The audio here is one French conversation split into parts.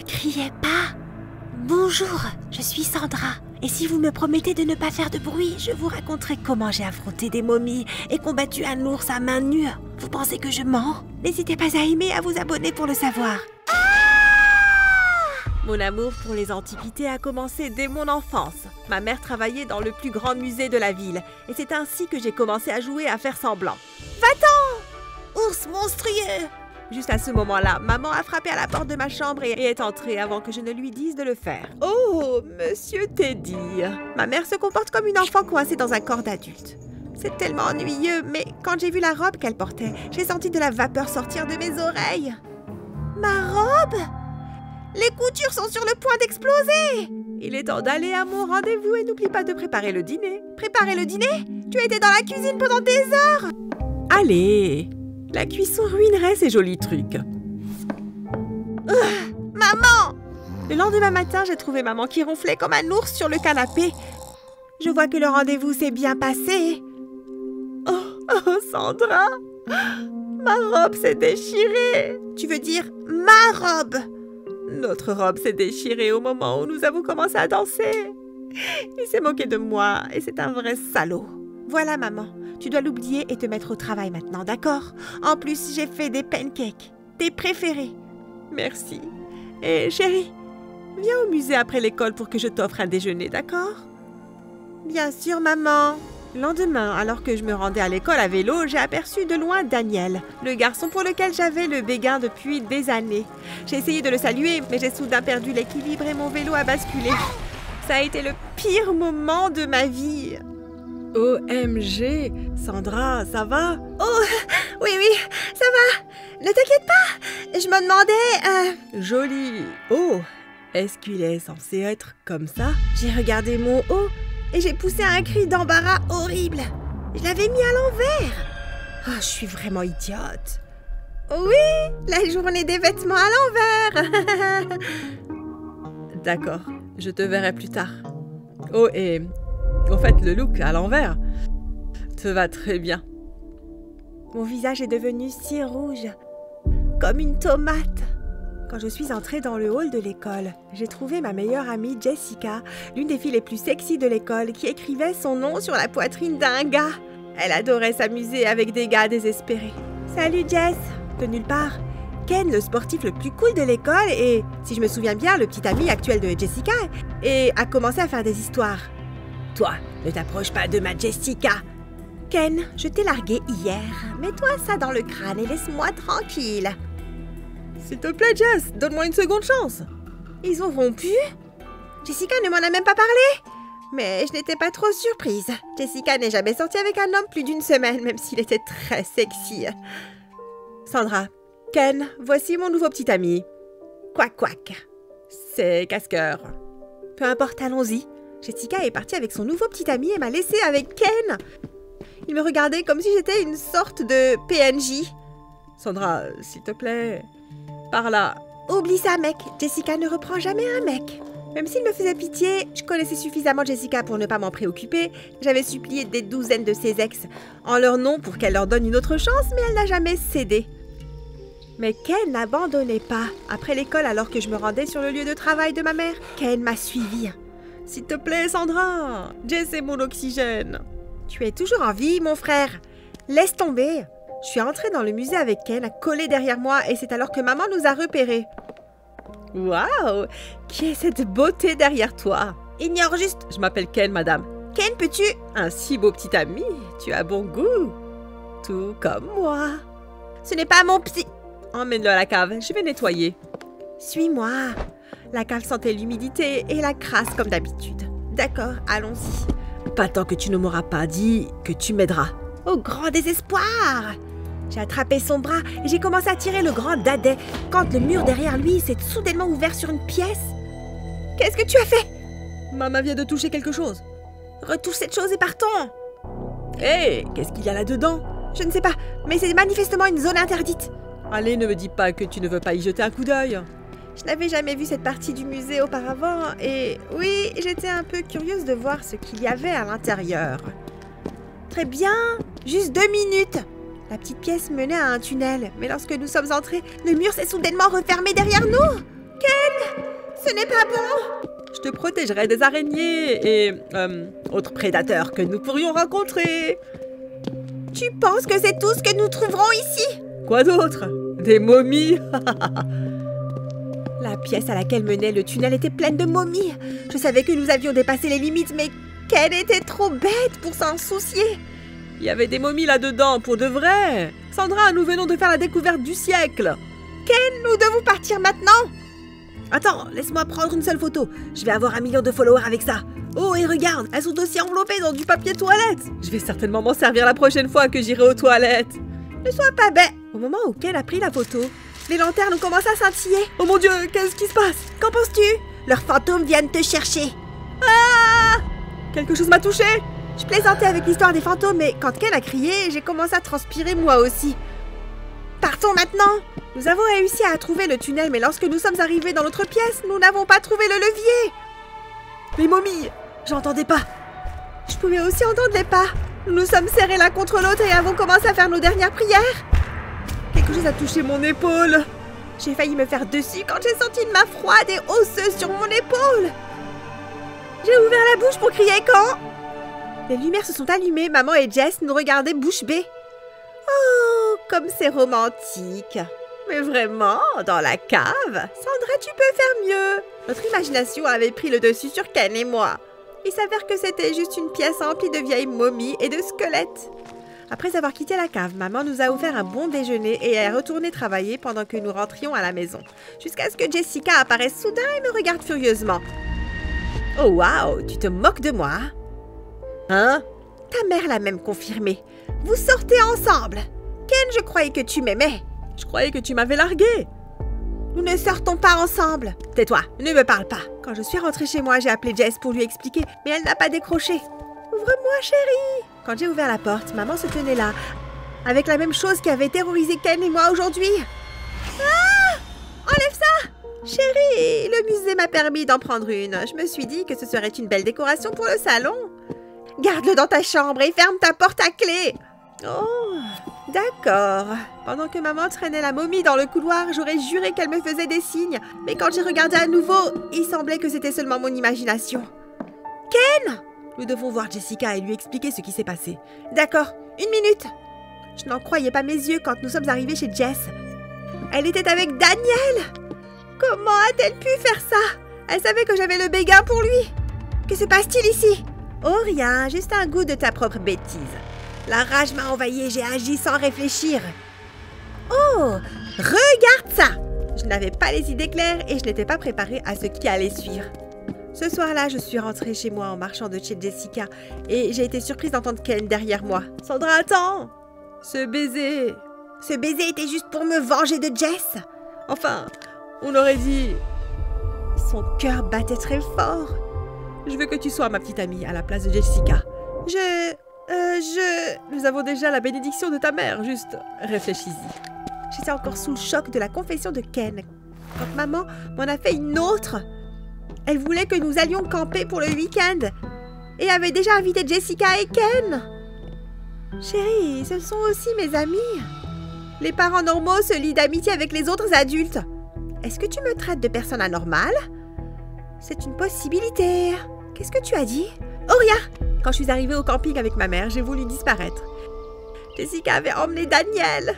Ne criez pas. Bonjour, je suis Sandra. Et si vous me promettez de ne pas faire de bruit, je vous raconterai comment j'ai affronté des momies et combattu un ours à main nue. Vous pensez que je mens? N'hésitez pas à aimer et à vous abonner pour le savoir. Mon amour pour les antiquités a commencé dès mon enfance. Ma mère travaillait dans le plus grand musée de la ville, et c'est ainsi que j'ai commencé à jouer à faire semblant. Va-t'en Ours monstrueux Juste à ce moment-là, maman a frappé à la porte de ma chambre et est entrée avant que je ne lui dise de le faire. Oh, monsieur Teddy Ma mère se comporte comme une enfant coincée dans un corps d'adulte. C'est tellement ennuyeux, mais quand j'ai vu la robe qu'elle portait, j'ai senti de la vapeur sortir de mes oreilles. Ma robe? Les coutures sont sur le point d'exploser Il est temps d'aller à mon rendez-vous et n'oublie pas de préparer le dîner. Préparer le dîner? Tu étais dans la cuisine pendant des heures Allez la cuisson ruinerait ces jolis trucs. maman Le lendemain matin, j'ai trouvé maman qui ronflait comme un ours sur le canapé. Je vois que le rendez-vous s'est bien passé. Oh, oh, Sandra Ma robe s'est déchirée Tu veux dire ma robe? Notre robe s'est déchirée au moment où nous avons commencé à danser. Il s'est moqué de moi et c'est un vrai salaud. Voilà, maman. Tu dois l'oublier et te mettre au travail maintenant, d'accord? En plus, j'ai fait des pancakes, tes préférés. Merci. Et chérie, viens au musée après l'école pour que je t'offre un déjeuner, d'accord? Bien sûr, maman. Le lendemain, alors que je me rendais à l'école à vélo, j'ai aperçu de loin Daniel, le garçon pour lequel j'avais le béguin depuis des années. J'ai essayé de le saluer, mais j'ai soudain perdu l'équilibre et mon vélo a basculé. Ça a été le pire moment de ma vie. OMG Sandra, ça va? Oh Oui, oui, ça va Ne t'inquiète pas Je me demandais... Euh... Joli Oh Est-ce qu'il est censé être comme ça? J'ai regardé mon haut et j'ai poussé un cri d'embarras horrible. Je l'avais mis à l'envers. Oh, je suis vraiment idiote. Oui, la journée des vêtements à l'envers. D'accord, je te verrai plus tard. Oh, et en fait, le look à l'envers te va très bien. Mon visage est devenu si rouge, comme une tomate. Quand je suis entrée dans le hall de l'école, j'ai trouvé ma meilleure amie Jessica, l'une des filles les plus sexy de l'école, qui écrivait son nom sur la poitrine d'un gars. Elle adorait s'amuser avec des gars désespérés. Salut Jess De nulle part. Ken, le sportif le plus cool de l'école, et, si je me souviens bien, le petit ami actuel de Jessica, et a commencé à faire des histoires. Toi, ne t'approche pas de ma Jessica. Ken, je t'ai largué hier. Mets-toi ça dans le crâne et laisse-moi tranquille. S'il te plaît, Jess, donne-moi une seconde chance. Ils ont rompu Jessica ne m'en a même pas parlé. Mais je n'étais pas trop surprise. Jessica n'est jamais sortie avec un homme plus d'une semaine, même s'il était très sexy. Sandra, Ken, voici mon nouveau petit ami. Quack quack. C'est Casqueur. Peu importe, allons-y. Jessica est partie avec son nouveau petit ami et m'a laissé avec Ken. Il me regardait comme si j'étais une sorte de PNJ. Sandra, s'il te plaît, par là. Oublie ça, mec. Jessica ne reprend jamais un mec. Même s'il me faisait pitié, je connaissais suffisamment Jessica pour ne pas m'en préoccuper. J'avais supplié des douzaines de ses ex en leur nom pour qu'elle leur donne une autre chance, mais elle n'a jamais cédé. Mais Ken n'abandonnait pas. Après l'école, alors que je me rendais sur le lieu de travail de ma mère, Ken m'a suivi. S'il te plaît, Sandra Jess est mon oxygène. Tu es toujours en vie, mon frère. Laisse tomber. Je suis entrée dans le musée avec Ken, collé derrière moi, et c'est alors que maman nous a repérés. Waouh! Qui est cette beauté derrière toi? Ignore juste. Je m'appelle Ken, madame. Ken, peux-tu? Un si beau petit ami. Tu as bon goût. Tout comme moi. Ce n'est pas mon petit... Emmène-le à la cave, je vais nettoyer. Suis-moi la cave sentait l'humidité et la crasse comme d'habitude. D'accord, allons-y. Pas tant que tu ne m'auras pas dit que tu m'aideras. Au grand désespoir J'ai attrapé son bras et j'ai commencé à tirer le grand dadais quand le mur derrière lui s'est soudainement ouvert sur une pièce. Qu'est-ce que tu as fait? Maman vient de toucher quelque chose. Retouche cette chose et partons Hé, qu'est-ce qu'il y a là-dedans? Je ne sais pas, mais c'est manifestement une zone interdite. Allez, ne me dis pas que tu ne veux pas y jeter un coup d'œil. Je n'avais jamais vu cette partie du musée auparavant et oui, j'étais un peu curieuse de voir ce qu'il y avait à l'intérieur. Très bien, juste deux minutes. La petite pièce menait à un tunnel, mais lorsque nous sommes entrés, le mur s'est soudainement refermé derrière nous. Ken Ce n'est pas bon Je te protégerai des araignées et euh, autres prédateurs que nous pourrions rencontrer. Tu penses que c'est tout ce que nous trouverons ici? Quoi d'autre? Des momies? La pièce à laquelle menait le tunnel était pleine de momies. Je savais que nous avions dépassé les limites, mais qu'elle était trop bête pour s'en soucier. Il y avait des momies là-dedans, pour de vrai. Sandra, nous venons de faire la découverte du siècle. Ken, nous devons partir maintenant. Attends, laisse-moi prendre une seule photo. Je vais avoir un million de followers avec ça. Oh, et regarde, elles sont aussi enveloppées dans du papier toilette. Je vais certainement m'en servir la prochaine fois que j'irai aux toilettes. Ne sois pas bête. Au moment où Ken a pris la photo, les lanternes ont commencé à scintiller. Oh mon dieu, qu'est-ce qui se passe? Qu'en penses-tu? Leurs fantômes viennent te chercher. Ah! Quelque chose m'a touché. Je plaisantais avec l'histoire des fantômes, mais quand Ken a crié, j'ai commencé à transpirer moi aussi. Partons maintenant. Nous avons réussi à trouver le tunnel, mais lorsque nous sommes arrivés dans notre pièce, nous n'avons pas trouvé le levier. Les momies J'entendais pas. Je pouvais aussi entendre les pas. Nous nous sommes serrés l'un contre l'autre et avons commencé à faire nos dernières prières A touché mon épaule J'ai failli me faire dessus quand j'ai senti une main froide et osseuse sur mon épaule J'ai ouvert la bouche pour crier quand Les lumières se sont allumées, maman et Jess nous regardaient bouche bée. Oh, comme c'est romantique. Mais vraiment, dans la cave Sandra, tu peux faire mieux. Notre imagination avait pris le dessus sur Ken et moi. Il s'avère que c'était juste une pièce remplie de vieilles momies et de squelettes. Après avoir quitté la cave, maman nous a offert un bon déjeuner et est retournée travailler pendant que nous rentrions à la maison, jusqu'à ce que Jessica apparaisse soudain et me regarde furieusement. Oh waouh, tu te moques de moi Hein? Ta mère l'a même confirmé. Vous sortez ensemble. Ken, je croyais que tu m'aimais. Je croyais que tu m'avais largué. Nous ne sortons pas ensemble. Tais-toi, ne me parle pas. Quand je suis rentrée chez moi, j'ai appelé Jess pour lui expliquer, mais elle n'a pas décroché. Ouvre-moi, chérie. Quand j'ai ouvert la porte, maman se tenait là, avec la même chose qui avait terrorisé Ken et moi aujourd'hui. Ah Enlève ça Chérie, le musée m'a permis d'en prendre une. Je me suis dit que ce serait une belle décoration pour le salon. Garde-le dans ta chambre et ferme ta porte à clé. Oh, d'accord. Pendant que maman traînait la momie dans le couloir, j'aurais juré qu'elle me faisait des signes. Mais quand j'ai regardé à nouveau, il semblait que c'était seulement mon imagination. Ken Nous devons voir Jessica et lui expliquer ce qui s'est passé. D'accord, une minute. Je n'en croyais pas mes yeux quand nous sommes arrivés chez Jess. Elle était avec Daniel. Comment a-t-elle pu faire ça? Elle savait que j'avais le béguin pour lui. Que se passe-t-il ici? Oh rien, juste un goût de ta propre bêtise. La rage m'a envahi et j'ai agi sans réfléchir. Oh, regarde ça Je n'avais pas les idées claires et je n'étais pas préparée à ce qui allait suivre. Ce soir-là, je suis rentrée chez moi en marchant de chez Jessica et j'ai été surprise d'entendre Ken derrière moi. Sandra, attends Ce baiser Ce baiser était juste pour me venger de Jess Enfin, on aurait dit... Son cœur battait très fort. Je veux que tu sois ma petite amie à la place de Jessica. Je... Euh, je... Nous avons déjà la bénédiction de ta mère, juste réfléchis-y. J'étais encore sous le choc de la confession de Ken. Quand maman m'en a fait une autre. Elle voulait que nous allions camper pour le week-end. Et avait déjà invité Jessica et Ken. Chérie, ce sont aussi mes amis. Les parents normaux se lient d'amitié avec les autres adultes. Est-ce que tu me traites de personne anormale? C'est une possibilité. Qu'est-ce que tu as dit? Rien Quand je suis arrivée au camping avec ma mère, j'ai voulu disparaître. Jessica avait emmené Daniel.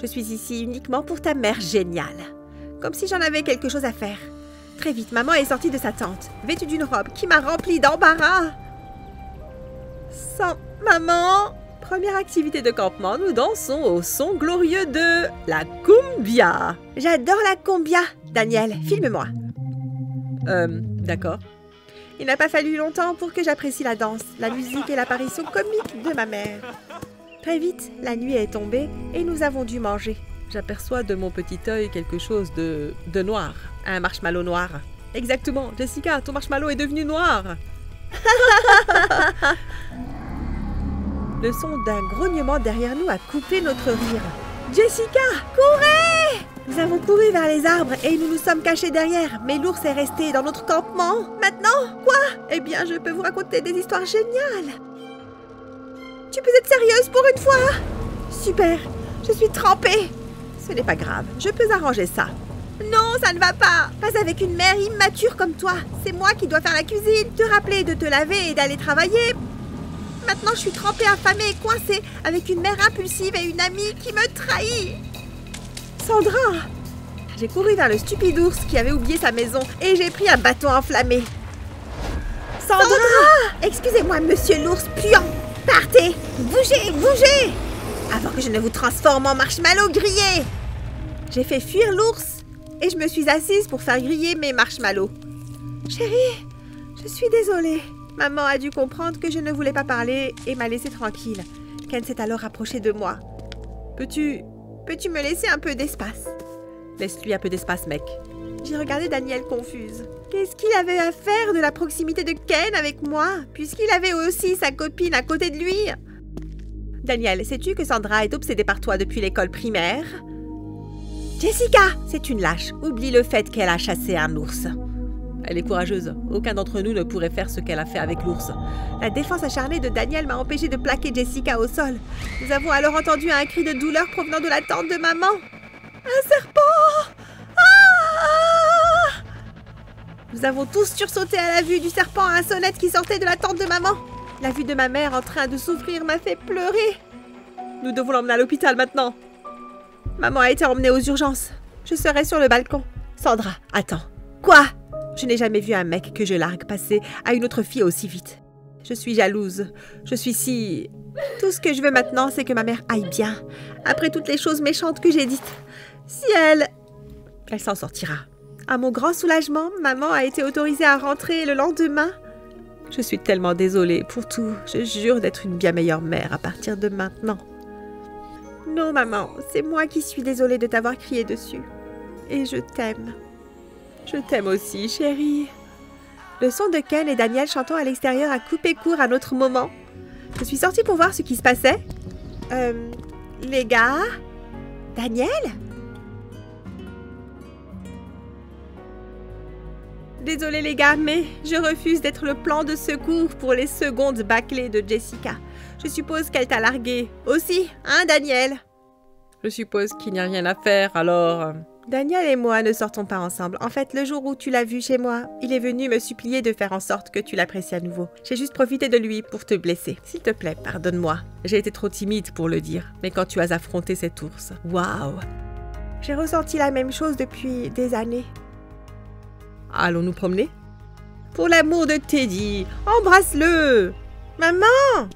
Je suis ici uniquement pour ta mère géniale. Comme si j'en avais quelque chose à faire. Très vite, maman est sortie de sa tente, vêtue d'une robe qui m'a remplie d'embarras. Sans maman, Première activité de campement, nous dansons au son glorieux de la cumbia. J'adore la cumbia. Daniel, filme-moi. Euh, d'accord. Il n'a pas fallu longtemps pour que j'apprécie la danse, la musique et l'apparition comique de ma mère. Très vite, la nuit est tombée et nous avons dû manger. J'aperçois de mon petit œil quelque chose de, de noir. Un marshmallow noir. Exactement. Jessica, ton marshmallow est devenu noir. Le son d'un grognement derrière nous a coupé notre rire. Jessica, courez Nous avons couru vers les arbres et nous nous sommes cachés derrière, mais l'ours est resté dans notre campement. Maintenant, quoi? Eh bien, je peux vous raconter des histoires géniales. Tu peux être sérieuse pour une fois? Super, je suis trempée. Ce n'est pas grave, je peux arranger ça. Non, ça ne va pas. Pas avec une mère immature comme toi. C'est moi qui dois faire la cuisine, te rappeler de te laver et d'aller travailler. Maintenant, je suis trempée, affamée et coincée avec une mère impulsive et une amie qui me trahit. Sandra J'ai couru vers le stupide ours qui avait oublié sa maison et j'ai pris un bâton enflammé. Sandra, Excusez-moi, monsieur l'ours puant. Partez. Bougez Bougez Avant que je ne vous transforme en marshmallow grillé J'ai fait fuir l'ours et je me suis assise pour faire griller mes marshmallows. Chérie, je suis désolée. Maman a dû comprendre que je ne voulais pas parler et m'a laissé tranquille. Ken s'est alors rapproché de moi. Peux-tu. Peux-tu me laisser un peu d'espace? Laisse-lui un peu d'espace, mec. J'ai regardé Daniel confuse. Qu'est-ce qu'il avait à faire de la proximité de Ken avec moi, puisqu'il avait aussi sa copine à côté de lui? Daniel, sais-tu que Sandra est obsédée par toi depuis l'école primaire? Jessica C'est une lâche. Oublie le fait qu'elle a chassé un ours. Elle est courageuse. Aucun d'entre nous ne pourrait faire ce qu'elle a fait avec l'ours. La défense acharnée de Daniel m'a empêché de plaquer Jessica au sol. Nous avons alors entendu un cri de douleur provenant de la tente de maman. Un serpent ah Nous avons tous sursauté à la vue du serpent à sonnette qui sortait de la tente de maman. La vue de ma mère en train de souffrir m'a fait pleurer. Nous devons l'emmener à l'hôpital maintenant. Maman a été emmenée aux urgences. Je serai sur le balcon. Sandra, attends. Quoi? Je n'ai jamais vu un mec que je largue passer à une autre fille aussi vite. Je suis jalouse. Je suis si... Tout ce que je veux maintenant, c'est que ma mère aille bien. Après toutes les choses méchantes que j'ai dites. Si elle... Elle s'en sortira. À mon grand soulagement, maman a été autorisée à rentrer le lendemain. Je suis tellement désolée pour tout. Je jure d'être une bien meilleure mère à partir de maintenant. Non, maman, c'est moi qui suis désolée de t'avoir crié dessus. Et je t'aime. Je t'aime aussi, chérie. Le son de Ken et Daniel chantant à l'extérieur a coupé court à notre moment. Je suis sortie pour voir ce qui se passait. Euh, les gars? Daniel? Désolée les gars, mais je refuse d'être le plan de secours pour les secondes bâclées de Jessica. Je suppose qu'elle t'a largué. Aussi, hein Daniel? Je suppose qu'il n'y a rien à faire, alors... Euh, Daniel et moi ne sortons pas ensemble. En fait, le jour où tu l'as vu chez moi, il est venu me supplier de faire en sorte que tu l'apprécies à nouveau. J'ai juste profité de lui pour te blesser. S'il te plaît, pardonne-moi. J'ai été trop timide pour le dire, mais quand tu as affronté cet ours, waouh J'ai ressenti la même chose depuis des années. Allons nous promener? Pour l'amour de Teddy, embrasse-le! Maman